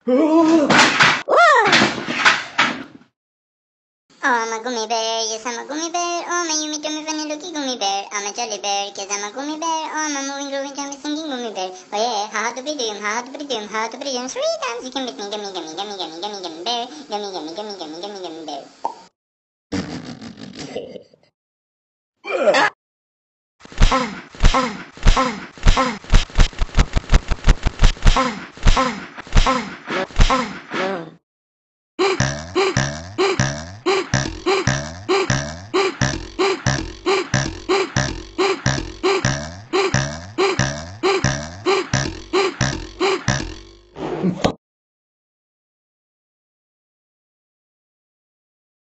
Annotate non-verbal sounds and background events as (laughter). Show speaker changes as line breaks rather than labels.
(gasps) I'm a gummy bear, yes I'm a gummy bear. Oh, my yummy yummy, vanilla, looking gummy bear. I'm a jelly bear, yes I'm a gummy bear. Oh, I'm a moving grooving jumping, singing gummy bear. Oh yeah, how to be doom, how to be doom, how to be doom. Three times you can beat me, gummy gummy gummy gummy gummy gummy bear. Gummy gummy gummy gummy gummy gummy bear. ah. Ah, ah, ah, ah. Ah, ah. Mm-hmm.